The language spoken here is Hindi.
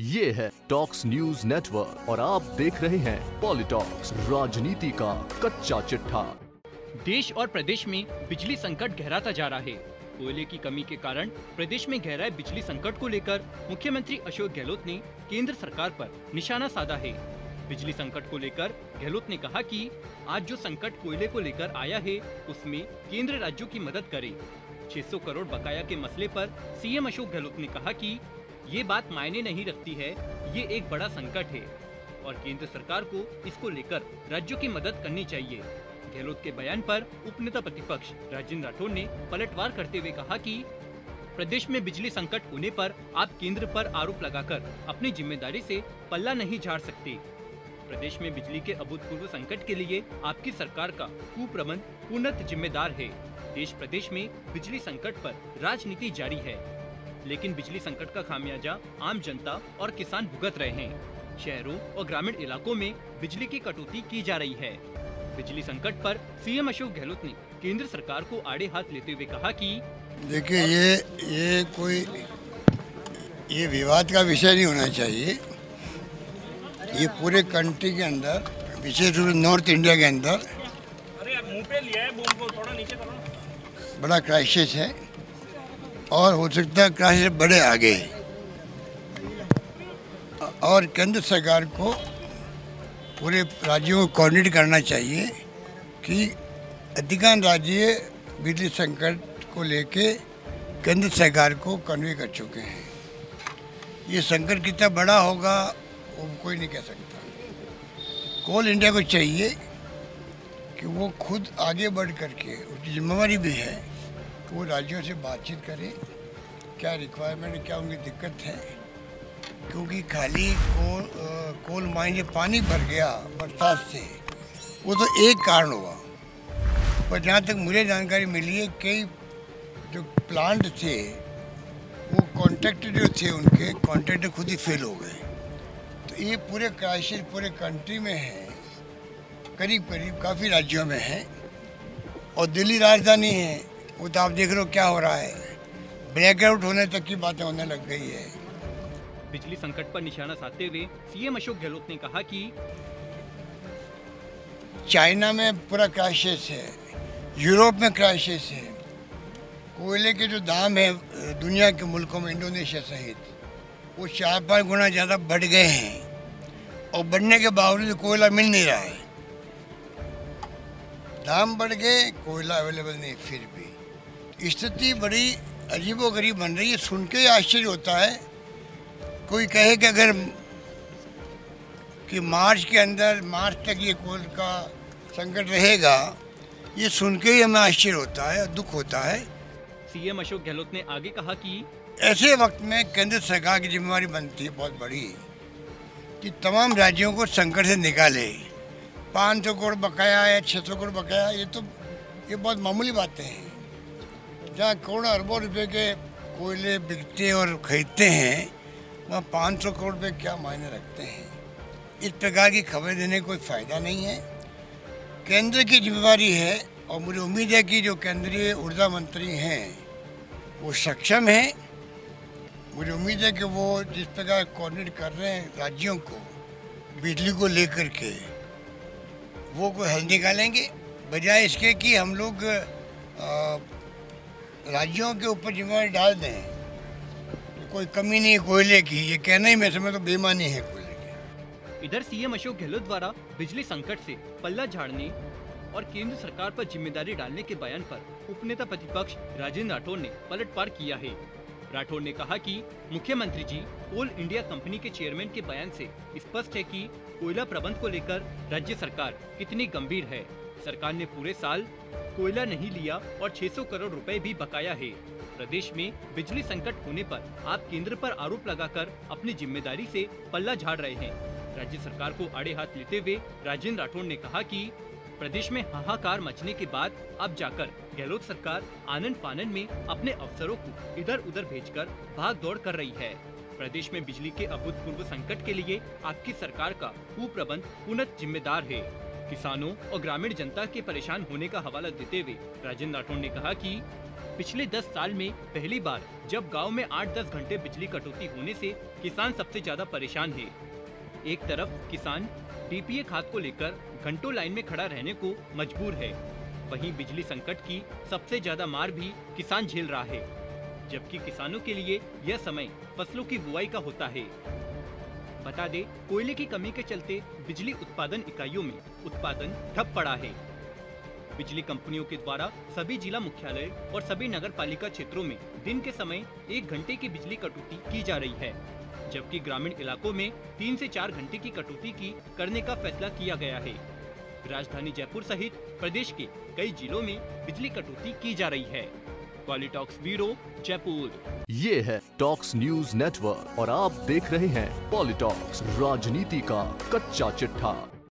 ये है टॉक्स न्यूज़ नेटवर्क और आप देख रहे हैं पॉलिटॉक्स राजनीति का कच्चा चिट्ठा। देश और प्रदेश में बिजली संकट गहराता जा रहा है। कोयले की कमी के कारण प्रदेश में गहराए बिजली संकट को लेकर मुख्यमंत्री अशोक गहलोत ने केंद्र सरकार पर निशाना साधा है। बिजली संकट को लेकर गहलोत ने कहा कि आज जो संकट कोयले को लेकर आया है, उसमें केंद्र राज्यों की मदद करे। 600 करोड़ बकाया के मसले पर सीएम अशोक गहलोत ने कहा कि ये बात मायने नहीं रखती है। ये एक बड़ा संकट है। और केंद्र सरकार को इसको लेकर राज्यों की मदद करनी चाहिए। गहलोत के बयान पर उपनेता प्रतिपक्ष राजेंद्र राठौर ने पलटवार करते हुए कहा कि प्रदेश में बिजली संकट होने पर आप केंद्र पर आरोप लगाकर अपनी ज़िम्मेदारी से पल्ला नहीं झाड़ सकते। प्रदेश में बिजली के अभूतपूर्व संकट के लिए आपकी सरकार का कुप्रबंध पूर्णत जिम्मेदार है। देश प्रदेश में बिजली संकट पर राजनीति जारी है। लेकिन बिजली संकट का खामियाजा आम जनता और किसान भुगत रहे हैं। शहरों और ग्रामीण इलाकों में बिजली की कटौती की जा रही है। बिजली संकट पर सीएम अशोक गहलोत ने केंद्र सरकार को आड़े हाथ लेते हुए कहा कि देखिए ये ये कोई ये विवाद का विषय नहीं होना चाहिए। ये पूरे कंट्री के अंदर विशेष रूप से नॉर्थ इंडिया के अंदर अरे मुँह पे लिया है थोड़ा नीचे करो। बड़ा क्राइसिस है। और हो सकता है क्राइसिस बड़े आगे। और केंद्र सरकार को पूरे राज्यों को कोऑर्डिनेट करना चाहिए कि अधिकांश राज्य बिजली संकट को लेके केंद्र सरकार को कन्वे कर चुके हैं। ये संकट कितना बड़ा होगा, वो कोई नहीं कह सकता। कोल इंडिया को चाहिए कि वो खुद आगे बढ़ करके, उसकी जिम्मेवारी भी है वो राज्यों से बातचीत करें, क्या रिक्वायरमेंट क्या उनकी दिक्कत है? क्योंकि खाली कोल कोल माइन में पानी भर गया बरसात से, वो तो एक कारण हुआ। पर जहाँ तक मुझे जानकारी मिली है कई जो प्लांट थे, वो कॉन्ट्रैक्ट जो थे उनके कॉन्ट्रैक्टर खुद ही फेल हो गए। तो ये पूरे क्राइसिस पूरे कंट्री में है करीब करीब काफ़ी राज्यों में है, और दिल्ली राजधानी है। वो तो आप देख रहे हो क्या हो रहा है। ब्लैकआउट होने तक की बातें होने लग गई है। बिजली संकट पर निशाना साधते हुए सीएम अशोक गहलोत ने कहा कि चाइना में पूरा क्राइसिस है। यूरोप में क्राइसिस है। कोयले के जो दाम है दुनिया के मुल्कों में इंडोनेशिया सहित वो चार पाँच गुना ज़्यादा बढ़ गए हैं। और बढ़ने के बावजूद कोयला मिल नहीं रहा है। दाम बढ़ गए कोयला अवेलेबल नहीं फिर भी। स्थिति बड़ी अजीबो गरीब बन रही है। सुन के ही आश्चर्य होता है। कोई कहे कि अगर कि मार्च के अंदर मार्च तक ये कोल का संकट रहेगा ये सुन के ही हमें आश्चर्य होता है दुख होता है। सीएम अशोक गहलोत ने आगे कहा कि ऐसे वक्त में केंद्र सरकार की जिम्मेवारी बनती है बहुत बड़ी कि तमाम राज्यों को संकट से निकाले। पाँच सौ करोड़ बकाया या छः सौ करोड़ बकाया ये तो ये बहुत मामूली बातें हैं। जहाँ करोड़ों अरबों रुपए के कोयले बिकते और खरीदते हैं वहाँ पाँच सौ करोड़ रुपये क्या मायने रखते हैं? इस प्रकार की खबरें देने कोई फ़ायदा नहीं है। केंद्र की जिम्मेवारी है और मुझे उम्मीद है कि जो केंद्रीय ऊर्जा मंत्री हैं वो सक्षम हैं। मुझे उम्मीद है कि वो जिस प्रकार कोऑर्डिनेट कर रहे हैं राज्यों को बिजली को लेकर के वो कोई हल निकालेंगे। बजाय इसके कि हम लोग अ, राज्यों के ऊपर जिम्मेवारी डाल दें। कि कोई कमी नहीं कोयले की। ये कहना ही मैं समझ तो बेमानी है कोयले की। इधर सीएम अशोक गहलोत द्वारा बिजली संकट से पल्ला झाड़ने और केंद्र सरकार पर ज़िम्मेदारी डालने के बयान पर उपनेता प्रतिपक्ष राजेंद्र राठौर ने पलटवार किया है। राठौर ने कहा कि मुख्यमंत्री जी कोल इंडिया कंपनी के चेयरमैन के बयान से स्पष्ट है कि कोयला प्रबंध को लेकर राज्य सरकार कितनी गंभीर है। सरकार ने पूरे साल कोयला नहीं लिया और 600 करोड़ रुपए भी बकाया है। प्रदेश में बिजली संकट होने पर आप केंद्र पर आरोप लगाकर अपनी ज़िम्मेदारी से पल्ला झाड़ रहे हैं। राज्य सरकार को आड़े हाथ लेते हुए राजेंद्र राठौड़ ने कहा कि प्रदेश में हाहाकार मचने के बाद अब जाकर गहलोत सरकार आनंद फानन में अपने अफसरों को इधर उधर भेजकर भाग दौड़ कर रही है। प्रदेश में बिजली के अभूतपूर्व संकट के लिए आपकी सरकार का कुप्रबंध पूर्णत जिम्मेदार है। किसानों और ग्रामीण जनता के परेशान होने का हवाला देते हुए राजेंद्र राठौड़ ने कहा कि पिछले 10 साल में पहली बार जब गाँव में 8-10 घंटे बिजली कटौती होने से किसान सबसे ज़्यादा परेशान है। एक तरफ़ किसान डीपीए खाद को लेकर घंटों लाइन में खड़ा रहने को मजबूर है, वहीं बिजली संकट की सबसे ज़्यादा मार भी किसान झेल रहा है, जबकि किसानों के लिए यह समय फ़सलों की बुआई का होता है। बता दे, कोयले की कमी के चलते बिजली उत्पादन इकाइयों में उत्पादन ठप पड़ा है। बिजली कंपनियों के द्वारा सभी जिला मुख्यालय और सभी नगर पालिका क्षेत्रों में दिन के समय एक घंटे की बिजली कटौती की जा रही है, जबकि ग्रामीण इलाकों में तीन से चार घंटे की कटौती की करने का फैसला किया गया है। राजधानी जयपुर सहित प्रदेश के कई जिलों में बिजली कटौती की जा रही है। Politalks bureau, Jaipur. ये है टॉक्स न्यूज़ नेटवर्क और आप देख रहे हैं पॉलिटॉक्स, राजनीति का कच्चा चिट्ठा।